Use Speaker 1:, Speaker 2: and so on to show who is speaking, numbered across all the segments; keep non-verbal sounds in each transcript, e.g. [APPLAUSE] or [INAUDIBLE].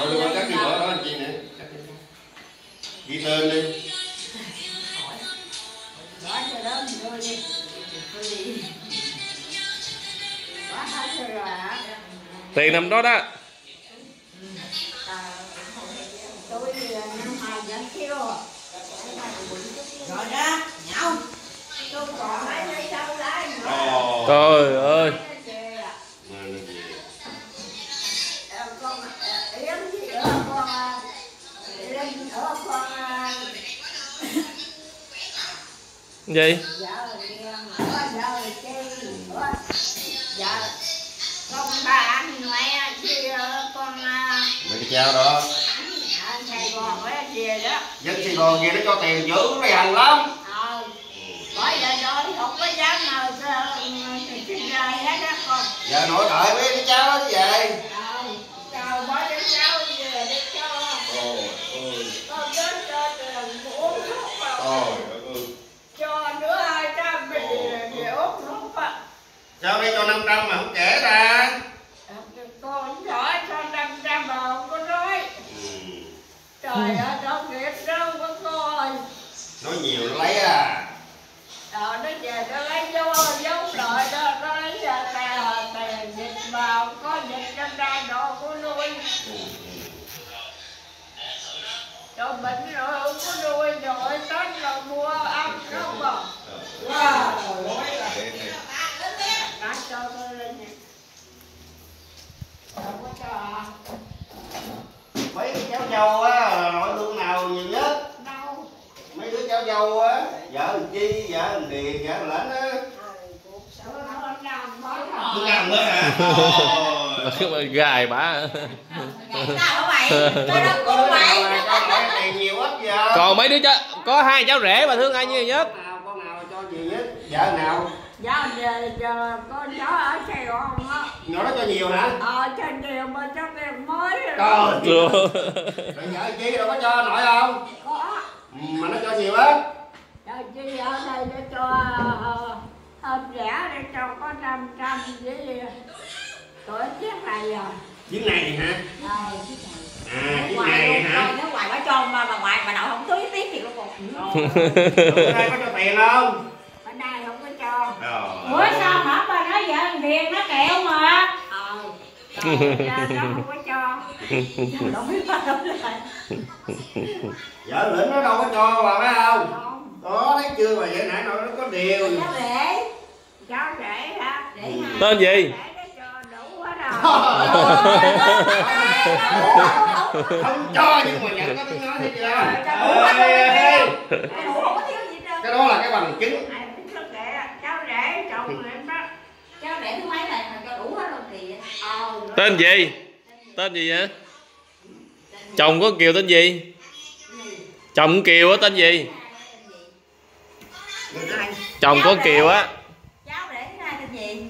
Speaker 1: ừ rồi cắt đi bỏ đó anh chị nè? Ghi tên đi.
Speaker 2: Bỏ cho đó mình đưa đi. Đưa đi. bỏ hết rồi rồi hả?
Speaker 3: Tiền nằm đó đó.
Speaker 2: Tôi năm hai vẫn kêu.
Speaker 4: Rồi đó nhậu
Speaker 2: tôi còn đâu
Speaker 3: trời ơi
Speaker 2: con ờ, linh nữa con ờ,
Speaker 3: gì
Speaker 2: con ba anh mẹ kia con ờ,
Speaker 1: mấy cái đó
Speaker 2: anh Sài Gòn với kia đó
Speaker 1: dân Sài Gòn về nó cho tiền dữ nó dằn lắm
Speaker 2: ờ bởi vậy rồi không có dám nào xin ra hết đó con
Speaker 1: giờ nội đợi mấy cái cháu đó chứ
Speaker 2: cho hai trăm về về uống thuốc á
Speaker 1: sao đây cho 500 mà không kể ra
Speaker 2: con giỏi cho năm trăm mà không có nói.
Speaker 1: Ừ.
Speaker 2: trời ơi đâu nghiệp đâu có coi
Speaker 1: nói nhiều nó lấy à.
Speaker 2: Ờ, nó về nó lấy dấu dấu đội đó nó lấy ra tè tè dịch vào có dịch trong đây đồ của nuôi
Speaker 1: ừ.
Speaker 2: Rồi bệnh rồi không có nuôi rồi tết rồi mua ăn không à
Speaker 4: wow rồi nói là
Speaker 1: Để- để-
Speaker 2: đã cho tôi lên nè? Không có cho à?
Speaker 1: mấy cái cháu dâu á nội lương nào nhiều nhất.
Speaker 2: Đâu?
Speaker 1: Mấy đứa cháu dâu á vợ thằng chi vợ thằng điền vợ thằng lãnh á.
Speaker 2: Nó nằm mới
Speaker 1: làm nữa hả
Speaker 3: gài bả.
Speaker 4: Tao hả mày? Tao đâu
Speaker 1: có
Speaker 4: có
Speaker 1: tiền nhiều ít giờ
Speaker 3: còn mấy đứa cháu có hai cháu rể mà thương ai nhiều nhất.
Speaker 1: Con nào con nào cho nhiều nhất? Vợ nào?
Speaker 2: Giờ giờ giờ con cháu ở Sài Gòn á.
Speaker 1: Nhỏ đó cho nhiều hả?
Speaker 2: Ờ trên nhiều mà cho tiền mới rồi.
Speaker 1: Trời
Speaker 3: Rồi.
Speaker 1: rồi vợ chi đâu có cho nổi không?
Speaker 2: Có.
Speaker 1: Ừ, mà nó cho nhiều á.
Speaker 2: Rồi chị ở đây để cho ờ, hôm rẻ để cho có 500 với tuổi chiếc này rồi.
Speaker 1: chuyến này hả?
Speaker 2: Ờ,
Speaker 1: à
Speaker 4: ngoài
Speaker 1: này
Speaker 4: luôn
Speaker 1: hả?
Speaker 4: rồi nếu ngoài bà cho mà bà ngoại bà nội không tưới tiếp thì luôn. Còn
Speaker 1: bữa nay có cho tiền không?
Speaker 2: Ở đây không có cho.
Speaker 1: Rồi.
Speaker 4: bữa sao hả? Bà nói vợ thằng Điền nó kẹo mà.
Speaker 2: Ờ, rồi nó [LAUGHS] không có cho.
Speaker 4: đâu biết bà đâu lại
Speaker 1: vợ lĩnh nó đâu có cho bà phải không?
Speaker 2: Không,
Speaker 1: đó thấy chưa? Bà vậy nãy nói nó có điều.
Speaker 4: Cháu rể
Speaker 2: cháu rể hả?
Speaker 4: để hai
Speaker 3: tên gì?
Speaker 2: Rể nó
Speaker 1: không cho nhưng mà nhận có tiếng nói thấy chưa
Speaker 4: cái cái thiếu gì hết trơn.
Speaker 1: Cái đó là cái bằng chứng.
Speaker 2: Ai biết sức rể, cháu rể chồng em đó.
Speaker 4: cháu rể thứ mấy này mà cho đủ hết luôn thì
Speaker 3: tên gì? Tên gì vậy? Chồng có kiều tên gì? Chồng kiều á tên gì? Chồng có kiều á.
Speaker 4: Cháu rể thứ hai tên gì?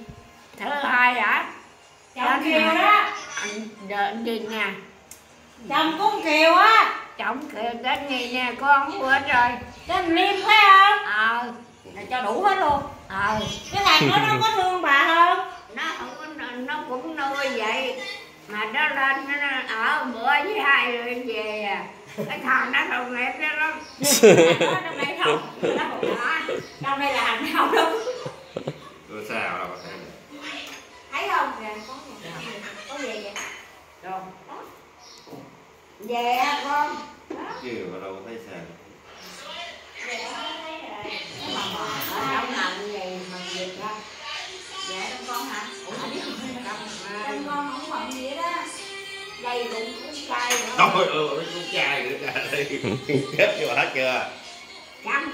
Speaker 2: Thứ hai hả?
Speaker 4: chồng kiều đó.
Speaker 2: Anh đợi gì nè.
Speaker 4: Chồng con kiều á.
Speaker 2: Chồng kìa đến gì nè con bữa rồi.
Speaker 4: Tên liêm phải không?
Speaker 2: Ờ.
Speaker 4: Là cho đủ hết luôn.
Speaker 2: Ờ.
Speaker 4: Cái thằng đó nó có thương bà không?
Speaker 2: Nó không có nó cũng nuôi vậy. Mà nó lên nó, nó ở bữa với hai người về à. Cái thằng nó không nghiệp đó lắm. [LAUGHS]
Speaker 4: Nó trong đây không nó không đó trong đây là hàng nào đâu
Speaker 1: rồi sao đâu
Speaker 4: thấy không nè có nè có về vậy rồi đó.
Speaker 2: về à, con
Speaker 1: kêu ở đâu có thấy sao
Speaker 4: về đó thấy rồi
Speaker 2: mà mà ở trong nằm gì mà dịch ra
Speaker 4: dạ trong con hả ủa không biết
Speaker 2: trong
Speaker 4: con không bận gì đó
Speaker 2: đây cũng cũng cay nữa
Speaker 1: Trời ơi, con trai nữa trời ơi. [LAUGHS] Chết chưa hết chưa?